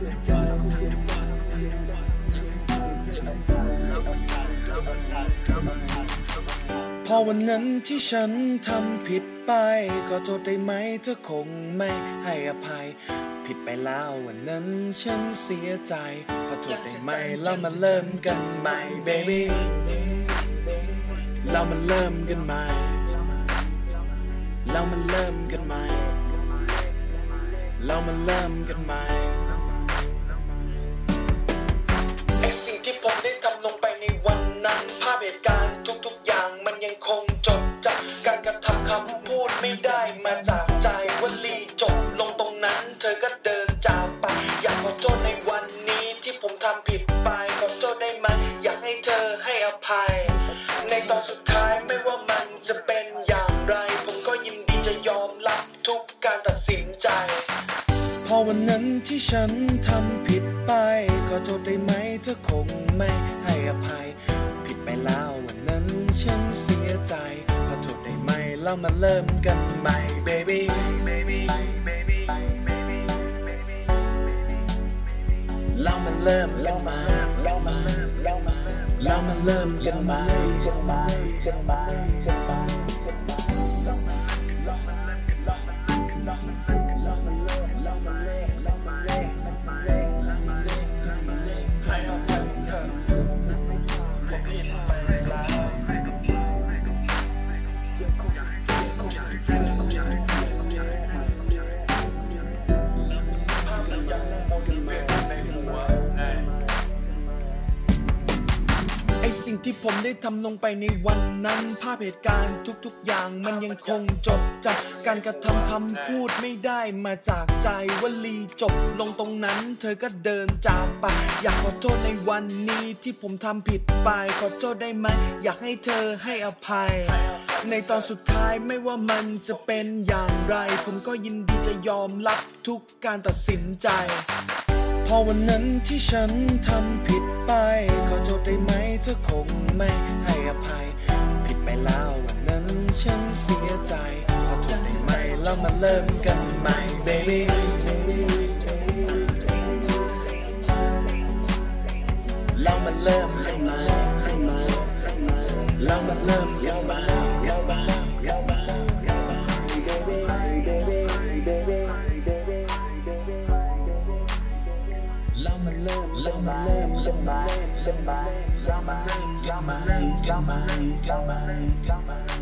พอวันนั้นที่ฉันทำผิดไป ก็โทษได้ไหมเธอคงไม่ให้อภัย ผิดไปแล้ววันนั้นฉันเสียใจ ขอโทษได้ไหมแล้วมาเริ่มกันใหม่ baby เรามาเริ่มกันใหม่เรามาเริ่มกันใหม่เรามาเริ่มกันใหม่ ทำคำพูดไม่ได้มาจากใจวลีจบลงตรงนั้น เธอก็เดินจากไป อยากขอโทษในวันนี้ที่ผมทำผิดไปขอโทษได้ไหมอยากให้เธอให้อภัย ในตอนสุดท้ายไม่ว่ามันจะเป็นอย่างไร ผมก็ยินดีจะยอมรับทุกการตัดสินใจ พอวันนั้นที่ฉันทำผิดไปขอโทษได้ไหมเธอคงไม่ให้อภัย ผิดไปแล้ว เรามาเริ่มกันใหม่ baby เรามาเริ่มเรามาเรามาเรามาเรามาเริ่มกันใหม่กันใหม่กันใหม่ ไอสิ่งที่ผมได้ทำลงไปในวันนั้น ภาพเหตุการณ์ทุกๆอย่างมันยังคงจดจำการกระทำคำพูดไม่ได้มาจากใจวลีจบลงตรงนั้น เธอก็เดินจากไป อยากขอโทษในวันนี้ที่ผมทำผิดไป ขอโทษได้ไหม อยากให้เธอให้อภัย ในตอนสุดท้ายไม่ว่ามันจะเป็นอย่างไร ผมก็ยินดีจะยอมรับทุกการตัดสินใจ พอวันนั้นที่ฉันทำผิดไป ขอโทษได้ไหมเธอคงไม่ให้อภัย ผิดไปแล้ววันนั้นฉันเสียใจ ขอโทษได้ไหมเรามาเริ่มกันใหม่ baby เรามาเริ่มกันใหม่ เรามาเริ่มกันใหม่เรามาเริ่มเรามาเริ่มกันให